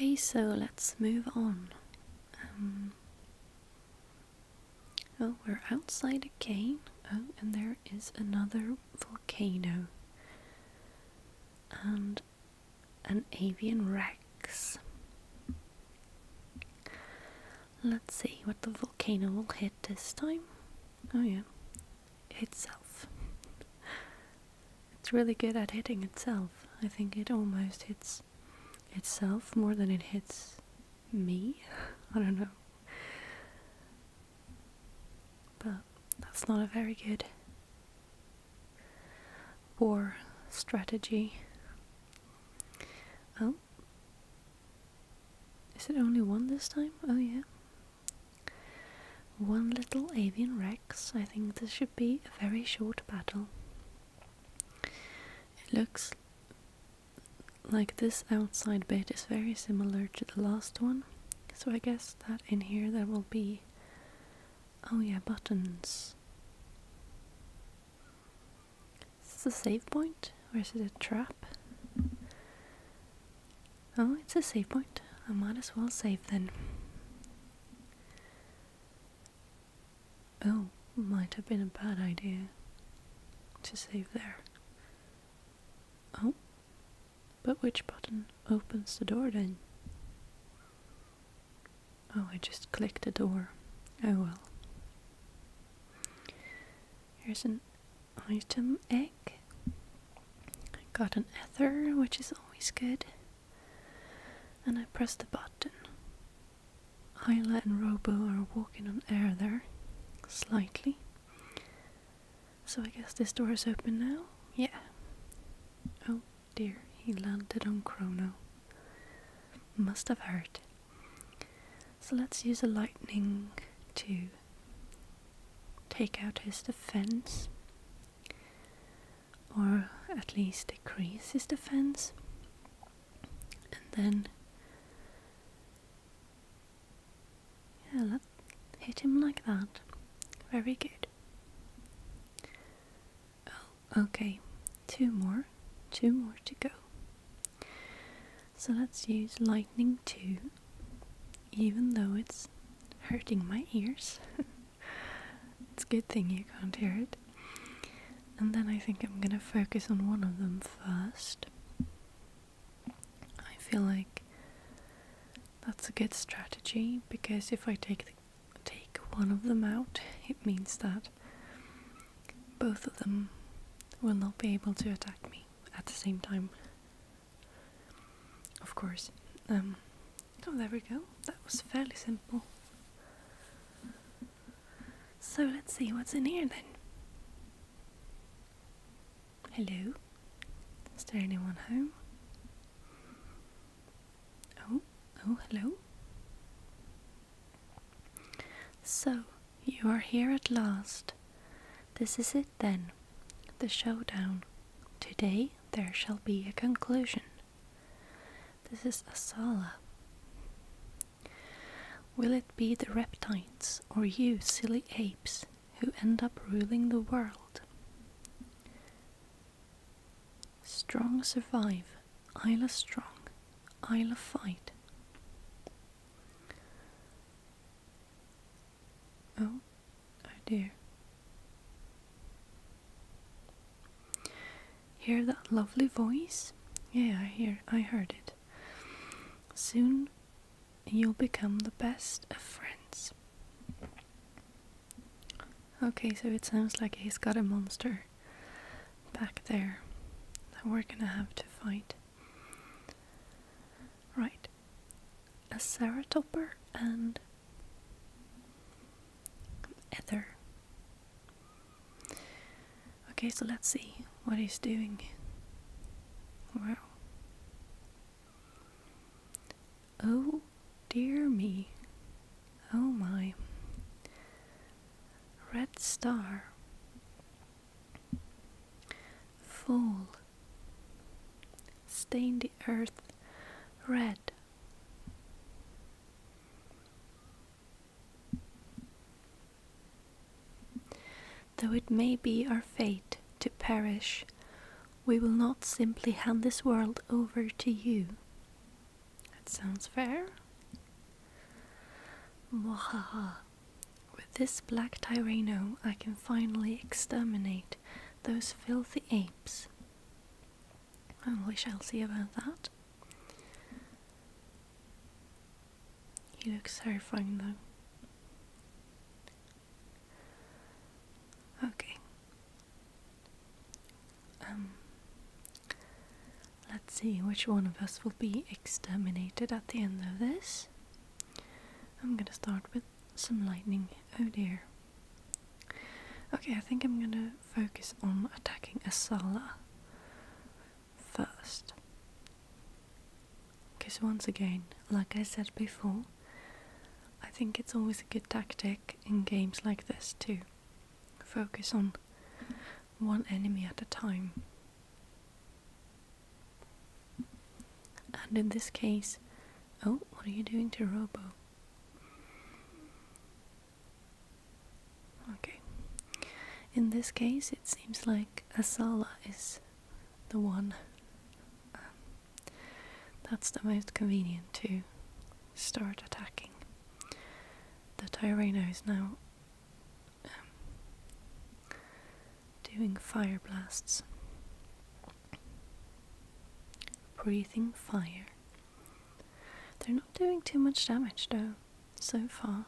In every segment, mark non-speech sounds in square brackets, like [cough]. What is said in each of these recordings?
Okay, so let's move on. Um, oh, we're outside again. Oh, and there is another volcano. And an avian rex. Let's see what the volcano will hit this time. Oh, yeah, itself. It's really good at hitting itself. I think it almost hits itself more than it hits me. [laughs] I don't know. But that's not a very good war strategy. Oh. Is it only one this time? Oh, yeah. One little avian rex. I think this should be a very short battle. It looks like this outside bit is very similar to the last one. So I guess that in here there will be oh yeah buttons. Is this a save point or is it a trap? Oh, it's a save point. I might as well save then. Oh, might have been a bad idea to save there. Oh, but which button opens the door then? Oh, I just clicked the door. Oh well. Here's an item egg. I got an ether, which is always good. And I press the button. Isla and Robo are walking on air there, slightly. So I guess this door is open now? Yeah. Oh dear, he landed on Chrono. Must have hurt. So let's use a lightning to take out his defense. Or at least decrease his defense. And then yeah, let hit him like that. Very good. Oh, okay. Two more. Two more to go. So let's use lightning 2, even though it's hurting my ears. [laughs] it's a good thing you can't hear it. And then I think I'm gonna focus on one of them first. I feel like that's a good strategy because if I take the, take one of them out, it means that both of them will not be able to attack me at the same time. Of course. Um, oh, there we go. That was fairly simple. So let's see what's in here then. Hello? Is there anyone home? Oh, oh, hello. So, you are here at last. This is it then, the showdown. Today there shall be a conclusion. This is Azala. Will it be the reptiles or you silly apes who end up ruling the world? Strong survive, Isla strong, Isla fight. Oh, oh dear. Hear that lovely voice? Yeah, I hear I heard it. Soon you'll become the best of friends. Okay, so it sounds like he's got a monster back there that we're gonna have to fight. Right. A Ceratopper and Ether. Okay, so let's see what he's doing. Wow. Oh dear me. Oh my. Red star. Full. Stain the earth red. Though it may be our fate to perish, we will not simply hand this world over to you. That sounds fair. Mwahaha. With this black Tyrano, I can finally exterminate those filthy apes. And we shall see about that. He looks terrifying though. Okay. Um, let's see which one of us will be exterminated at the end of this. I'm gonna start with some lightning. Oh dear. Okay, I think I'm gonna focus on attacking Azala first. Because once again, like I said before, I think it's always a good tactic in games like this to focus on one enemy at a time. And in this case, oh, what are you doing to Robo? Okay. In this case, it seems like Azala is the one um, that's the most convenient to start attacking. The Tyrano is now um, doing fire blasts, breathing fire. They're not doing too much damage though, so far.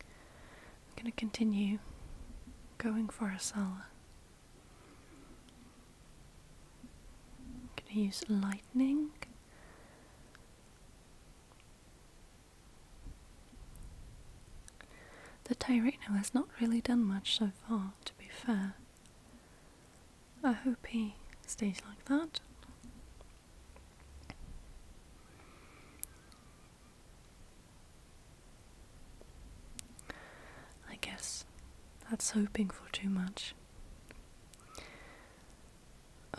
I'm gonna continue going for a Azala. I'm gonna use lightning. The Tyrano has not really done much so far, to be fair. I hope he stays like that. I guess that's hoping for too much.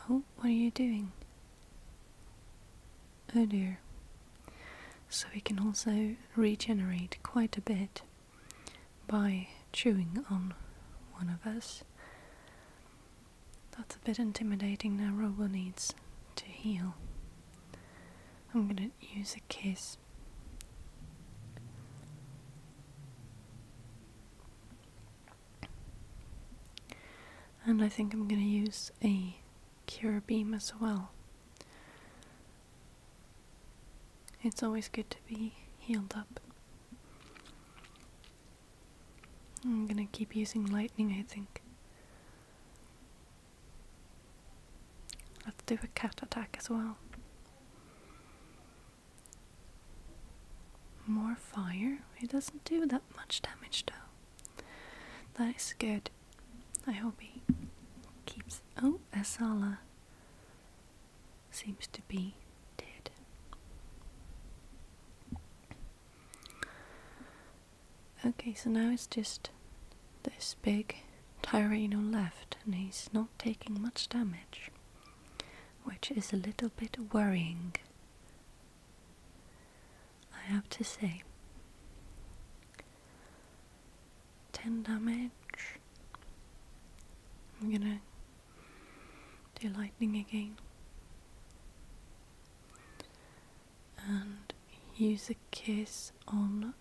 Oh, what are you doing? Oh dear. So we can also regenerate quite a bit by chewing on one of us. That's a bit intimidating now. Robo needs to heal. I'm gonna use a kiss. And I think I'm gonna use a cure beam as well. It's always good to be healed up. I'm gonna keep using lightning, I think. Let's do a cat attack as well. More fire. It doesn't do that much damage though. That is good. I hope he keeps. Oh, Azala seems to be dead. Okay, so now it's just this big Tyrano left, and he's not taking much damage, which is a little bit worrying. I have to say. 10 damage. I'm gonna do lightning again. And use a kiss on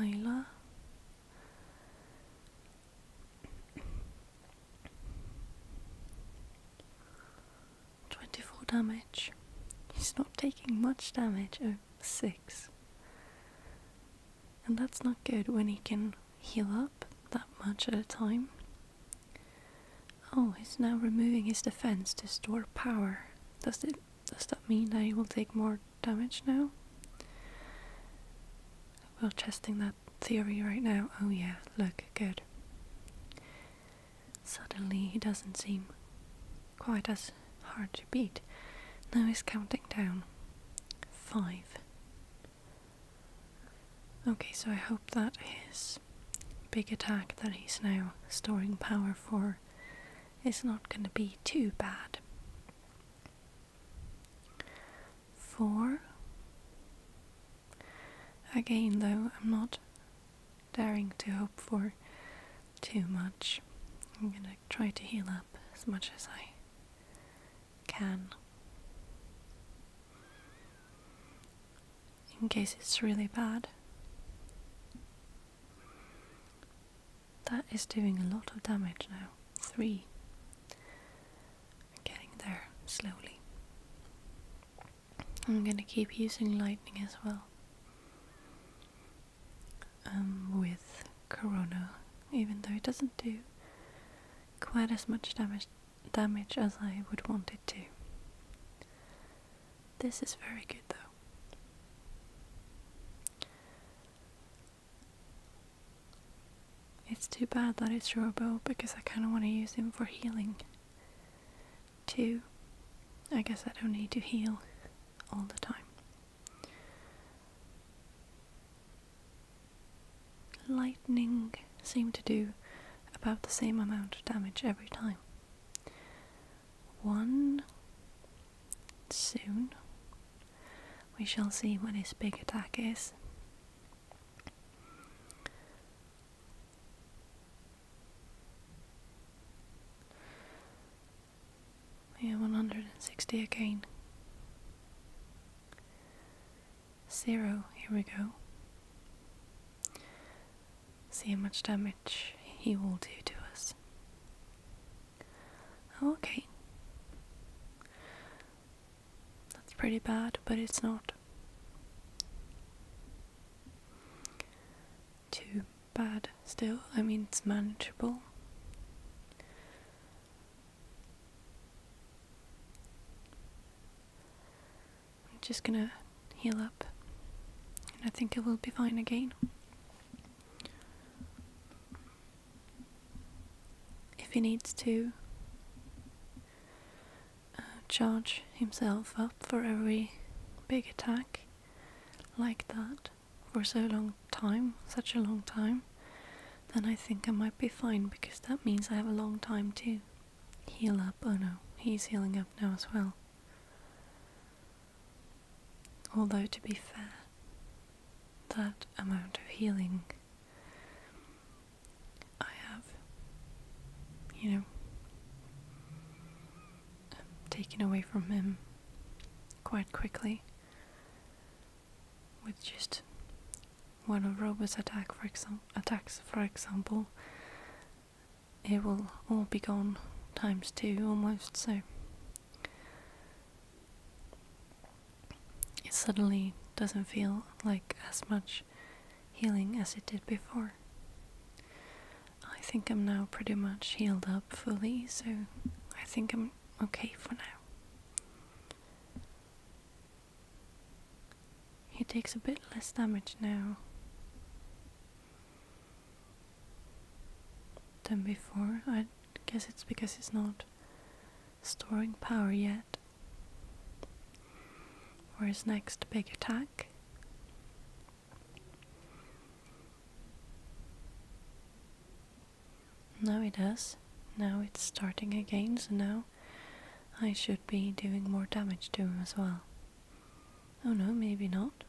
Isla. Damage. He's not taking much damage. Oh, six. And that's not good when he can heal up that much at a time. Oh, he's now removing his defense to store power. Does it does that mean that he will take more damage now? We're testing that theory right now. Oh yeah, look, good. Suddenly he doesn't seem quite as hard to beat. Now he's counting down. Five. Okay, so I hope that his big attack that he's now storing power for is not going to be too bad. Four. Again, though, I'm not daring to hope for too much. I'm gonna try to heal up as much as I can. In case it's really bad. That is doing a lot of damage now. Three. Getting there slowly. I'm gonna keep using lightning as well. Um, with Chrono, even though it doesn't do quite as much damage damage as I would want it to. This is very good though. It's too bad that it's Robo because I kind of want to use him for healing too. I guess I don't need to heal all the time. Lightning seem to do about the same amount of damage every time. One soon. We shall see what his big attack is. Yeah, 160 again. Zero, here we go. See how much damage he will do to us. Okay. That's pretty bad, but it's not too bad still. I mean, it's manageable. I'm just gonna heal up, and I think it will be fine again. If he needs to charge himself up for every big attack like that for so long time, such a long time, then I think I might be fine because that means I have a long time to heal up. Oh no, he's healing up now as well. Although, to be fair, that amount of healing I have, you know, taken away from him quite quickly with just one of Robo's attack for attacks, for example, it will all be gone times two almost. So it suddenly doesn't feel like as much healing as it did before. I think I'm now pretty much healed up fully, so I think I'm okay for now. He takes a bit less damage now than before. I guess it's because he's not storing power yet for his next big attack. Now he does. Now it's starting again, so now I should be doing more damage to him as well. Oh no, maybe not.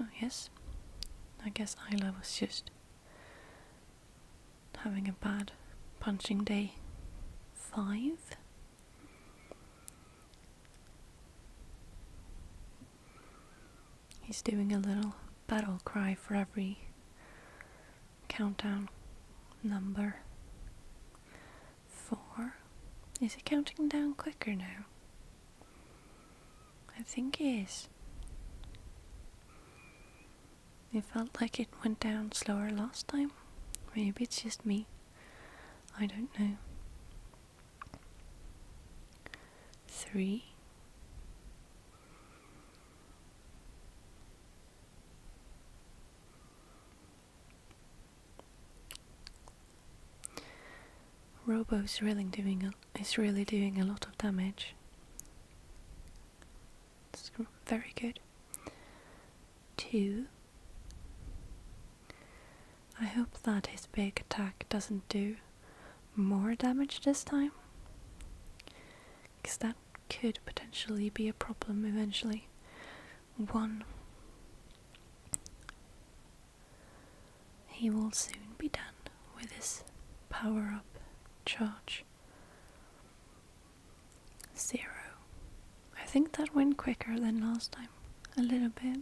Oh yes. I guess Isla was just having a bad punching day. Five? He's doing a little battle cry for every countdown number. Four. Is he counting down quicker now? I think he is. It felt like it went down slower last time. Maybe it's just me. I don't know. Three. Robo's really doing a, is really doing a lot of damage. It's very good. Two. I hope that his big attack doesn't do more damage this time. Because that could potentially be a problem eventually. One. He will soon be done with his power up charge. zero. I think that went quicker than last time. A little bit.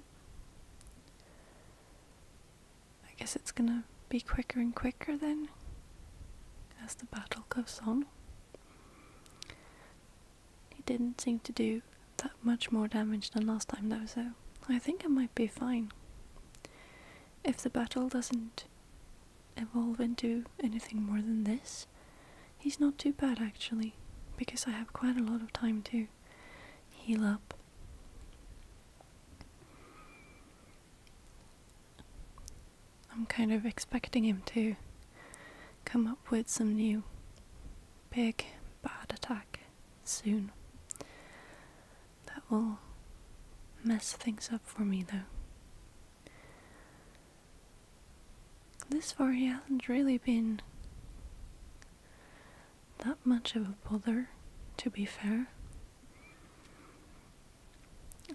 I guess it's gonna be quicker and quicker then as the battle goes on. He didn't seem to do that much more damage than last time though, so I think I might be fine. If the battle doesn't evolve into anything more than this, he's not too bad actually, because I have quite a lot of time to heal up. I'm kind of expecting him to come up with some new big bad attack soon. That will mess things up for me though. This far he hasn't really been that much of a bother, to be fair.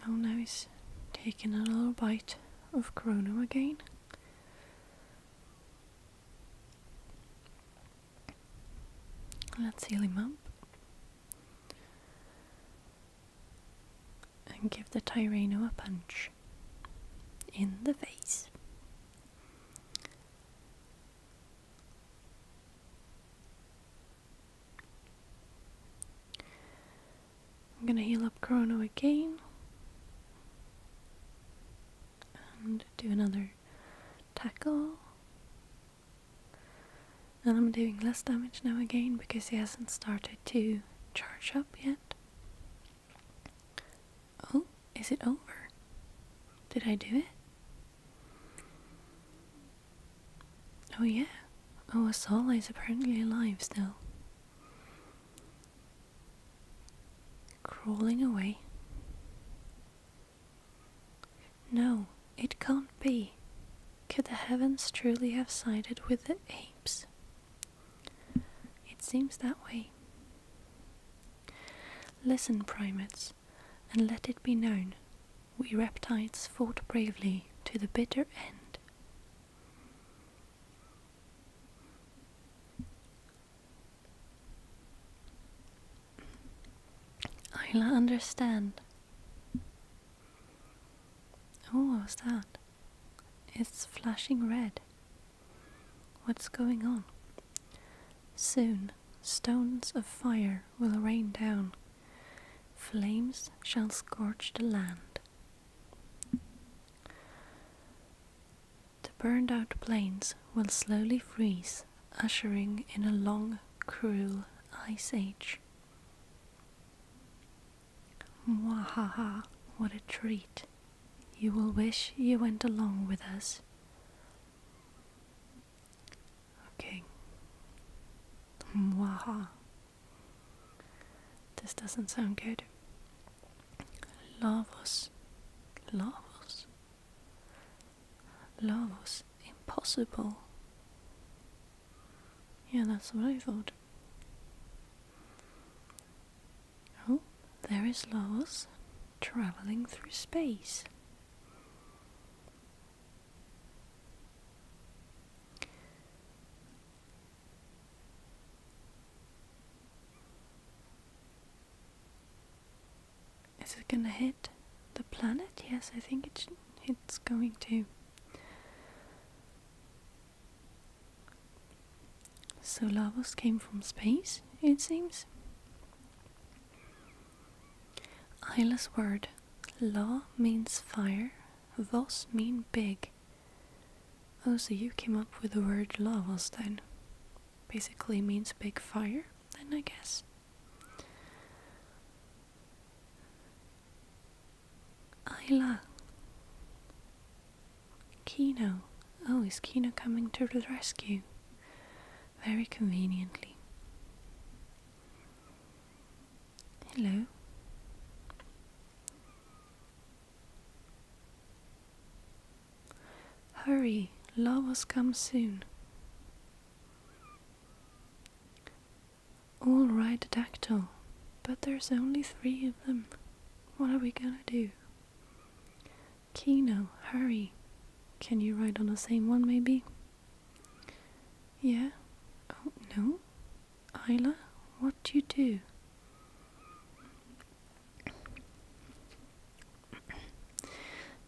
Oh, now he's taking a little bite of Chrono again. Let's heal him up. And give the Tyrano a punch in the face. I'm gonna heal up Chrono again and do another tackle. And I'm doing less damage now again because he hasn't started to charge up yet. Oh, is it over? Did I do it? Oh yeah. Oh, Azala is apparently alive still. Crawling away. No, it can't be. Could the heavens truly have sided with the apes? It seems that way. Listen, primates, and let it be known we reptiles fought bravely to the bitter end. I'll understand. Oh, what was that? It's flashing red. What's going on? Soon stones of fire will rain down. Flames shall scorch the land. The burned out plains will slowly freeze, ushering in a long, cruel ice age. Mwahaha, what a treat. You will wish you went along with us. Okay. Mwaha. This doesn't sound good. Lavos. Lavos. Lavos. Impossible. Yeah, that's what I thought. Oh, there is Lavos traveling through space. Is it gonna hit the planet? Yes, I think it's it's going to. So Lavos came from space, it seems. Isla's word La means fire, Vos mean big. Oh, so you came up with the word Lavos then. Basically means big fire, then I guess. Isla. Kino. Oh, is Kino coming to the rescue? Very conveniently. Hello. hurry, Lavos come soon. All right, Dactyl, but there's only three of them. What are we gonna do? Kino, hurry. Can you ride on the same one, maybe? Yeah? Oh, no? Isla, what do you do?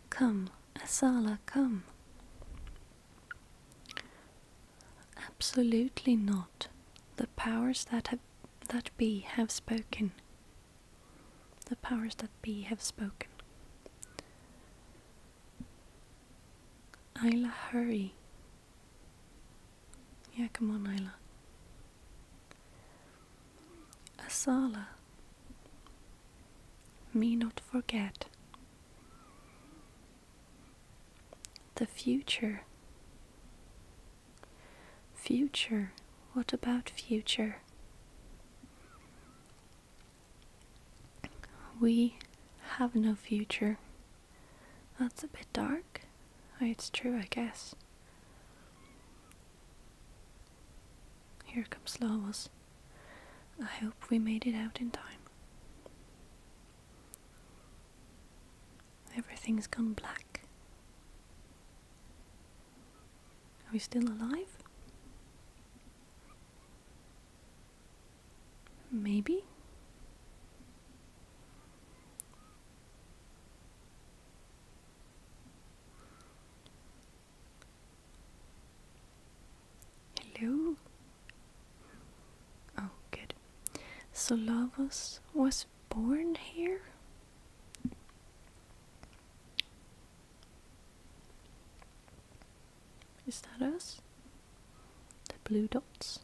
Come, Azala, come. Absolutely not. The powers that have that be have spoken. The powers that be have spoken. Isla, hurry. Yeah, come on, Isla. Azala. Me not forget. The future. Future. What about future? We have no future. That's a bit dark. It's true, I guess. Here comes Lavos. I hope we made it out in time. Everything's gone black. Are we still alive? Maybe? Hello? Oh, good. So Lavos was born here? Is that us? The blue dots?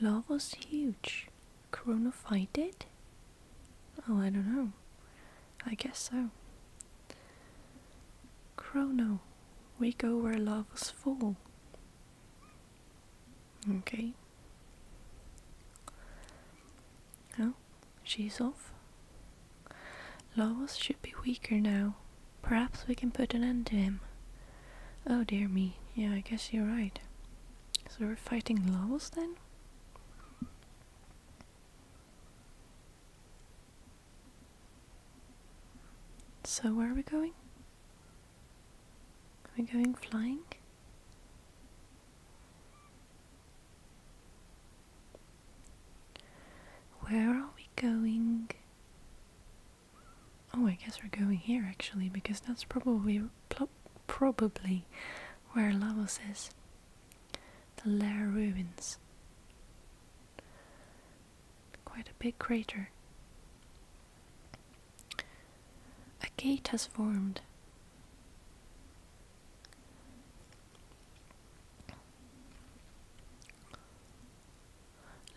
Lava's huge. Chronofighted? Oh, I don't know. I guess so. Chrono. We go where lava's full. Okay. Oh, she's off. Lavos should be weaker now. Perhaps we can put an end to him. Oh dear me, yeah, I guess you're right. So we're fighting Lavos then? So where are we going? Are we going flying? Where are we going? Oh, I guess we're going here actually, because that's probably probably where Lavos is. The Lair ruins. Quite a big crater. A gate has formed.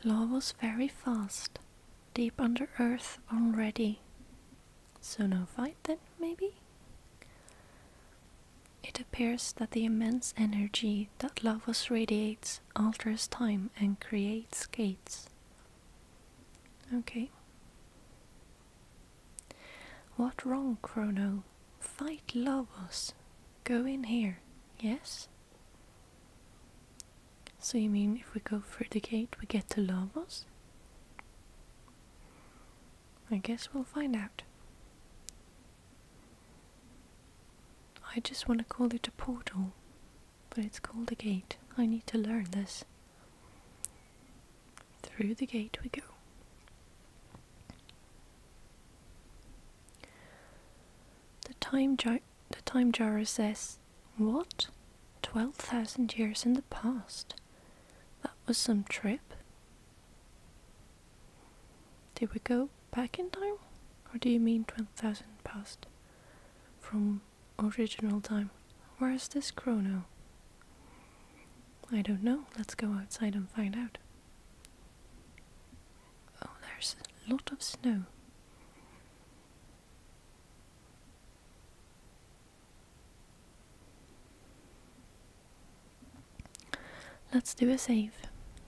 Law was very fast, deep under earth already. So no fight then, maybe? It appears that the immense energy that Lavos radiates alters time and creates gates. Okay. What wrong, Chrono? Fight Lavos. Go in here, yes? So you mean if we go through the gate we get to Lavos? I guess we'll find out. I just want to call it a portal, but it's called a gate. I need to learn this. Through the gate we go. The time jar the time jar says, "What? Twelve thousand years in the past? That was some trip. Did we go back in time, or do you mean twelve thousand past from original time. Where is this chrono? I don't know. Let's go outside and find out. Oh, there's a lot of snow. Let's do a save.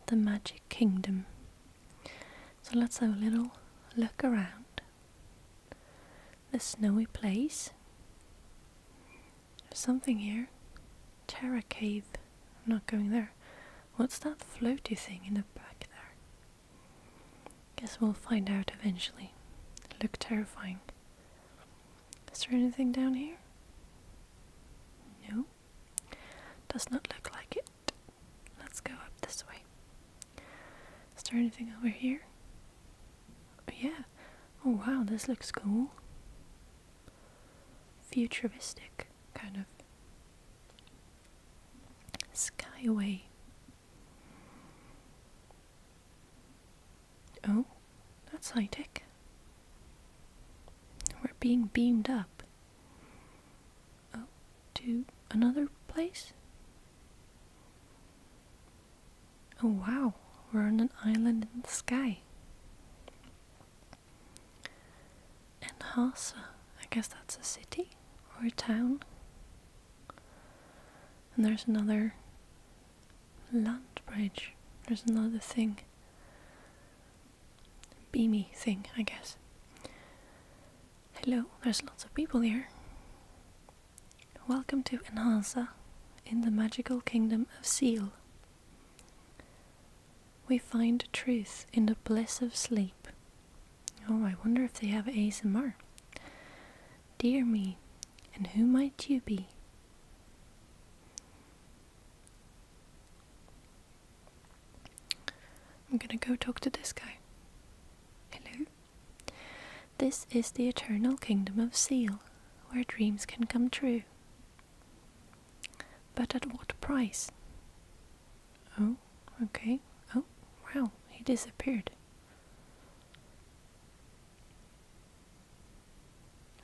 The Magic Kingdom. So let's have a little look around. The snowy place there's something here. Terra Cave. I'm not going there. What's that floaty thing in the back there? Guess we'll find out eventually. look terrifying. Is there anything down here? No. Does not look like it. Let's go up this way. Is there anything over here? Oh, yeah. Oh wow, this looks cool. futuristic kind of skyway. Oh, that's high tech. We're being beamed up. Oh, to another place? Oh wow, we're on an island in the sky. And Hasa, I guess that's a city or a town. And there's another land bridge. There's another thing. Beamy thing, I guess. Hello, there's lots of people here. Welcome to Enhasa in the magical kingdom of Zeal. We find truth in the bliss of sleep. Oh, I wonder if they have ASMR. Dear me, and who might you be? I'm gonna go talk to this guy. Hello. This is the eternal kingdom of Zeal, where dreams can come true. But at what price? Oh, okay. Wow, he disappeared.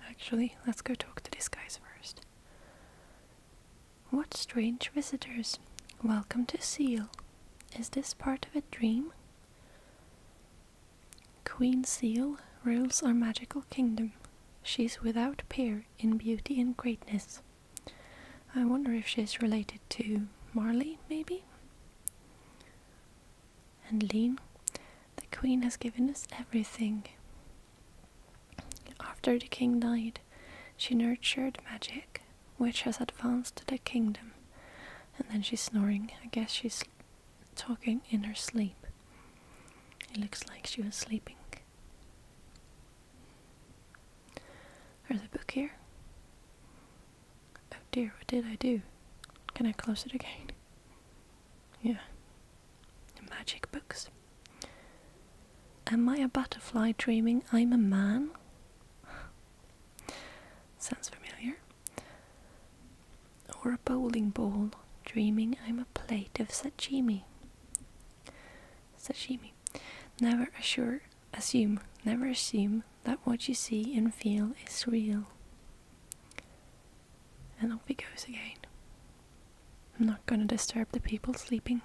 Actually, let's go talk to these guys first. What strange visitors! Welcome to Zeal. Is this part of a dream? Queen Zeal rules our magical kingdom. She's without peer in beauty and greatness. I wonder if she's related to Marley, maybe? And Lean, the queen has given us everything. After the king died, she nurtured magic, which has advanced the kingdom. And then she's snoring. I guess she's talking in her sleep. It looks like she was sleeping. There's a book here. Oh dear, what did I do? Can I close it again? Yeah. Magic books. Am I a butterfly dreaming I'm a man? [laughs] Sounds familiar. Or a bowling ball dreaming I'm a plate of sashimi. Sashimi. Never assure, assume, never assume that what you see and feel is real. And off he goes again. I'm not going to disturb the people sleeping.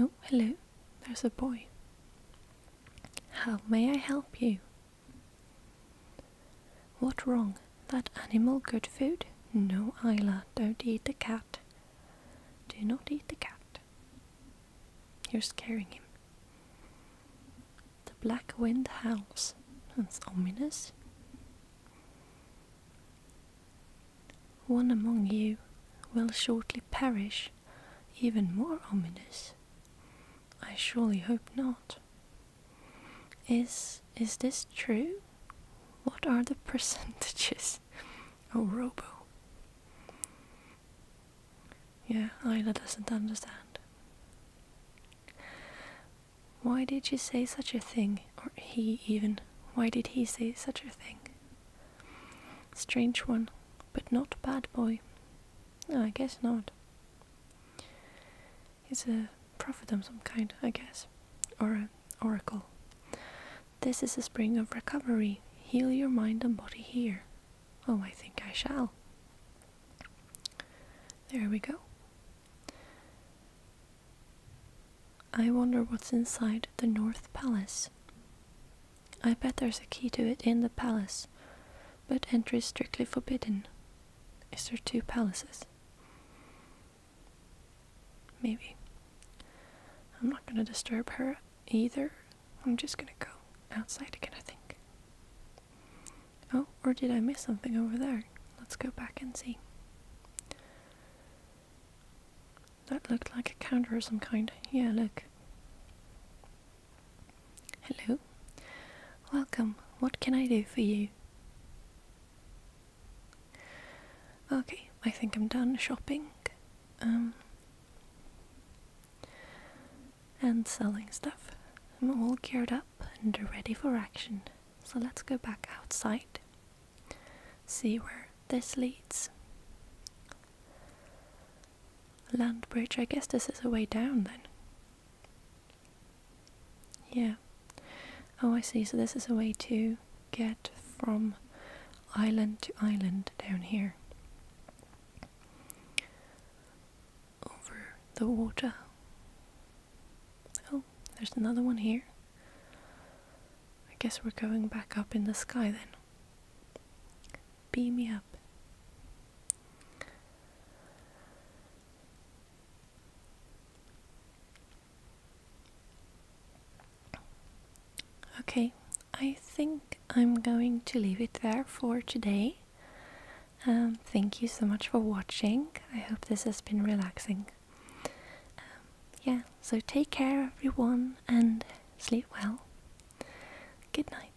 Oh, hello. There's a boy. How may I help you? What wrong? That animal good food? No, Isla, don't eat the cat. Do not eat the cat. You're scaring him. The black wind howls. That's ominous. One among you will shortly perish, even more ominous. I surely hope not. Is is this true? What are the percentages? [laughs] Oh, Robo. Yeah, Ida doesn't understand. Why did you say such a thing? Or he even. Why did he say such a thing? Strange one, but not bad boy. No, I guess not. He's a prophet of some kind, I guess. Or an oracle. This is a spring of recovery. Heal your mind and body here. Oh, I think I shall. There we go. I wonder what's inside the North Palace. I bet there's a key to it in the palace, but entry is strictly forbidden. Is there two palaces? Maybe. I'm not gonna disturb her either. I'm just gonna go outside again, I think. Oh, or did I miss something over there? Let's go back and see. That looked like a counter of some kind. Yeah, look. Hello. Welcome. What can I do for you? Okay, I think I'm done shopping. Um and selling stuff. I'm all geared up and ready for action. So let's go back outside. See where this leads. Land bridge, I guess this is a way down then. Yeah. Oh, I see. So this is a way to get from island to island down here. Over the water. There's another one here. I guess we're going back up in the sky then. Beam me up. Okay, I think I'm going to leave it there for today. Um, thank you so much for watching. I hope this has been relaxing yeah, so take care everyone and sleep well. Good night.